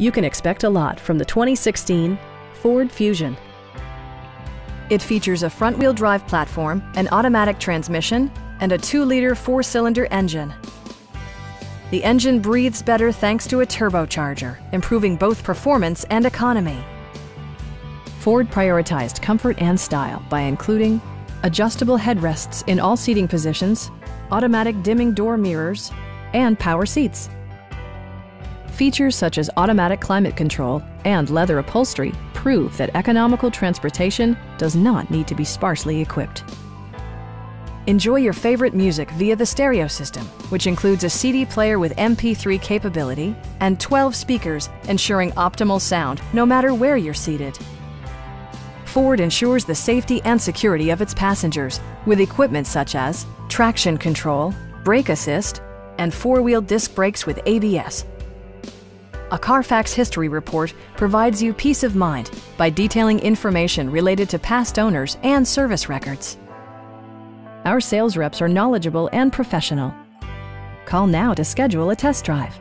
You can expect a lot from the 2016 Ford Fusion. It features a front-wheel drive platform, an automatic transmission, and a 2-liter four-cylinder engine. The engine breathes better thanks to a turbocharger, improving both performance and economy. Ford prioritized comfort and style by including adjustable headrests in all seating positions, automatic dimming door mirrors, and power seats. Features such as automatic climate control and leather upholstery prove that economical transportation does not need to be sparsely equipped. Enjoy your favorite music via the stereo system, which includes a CD player with MP3 capability and 12 speakers, ensuring optimal sound no matter where you're seated. Ford ensures the safety and security of its passengers with equipment such as traction control, brake assist, and four-wheel disc brakes with ABS. A Carfax history report provides you peace of mind by detailing information related to past owners and service records. Our sales reps are knowledgeable and professional. Call now to schedule a test drive.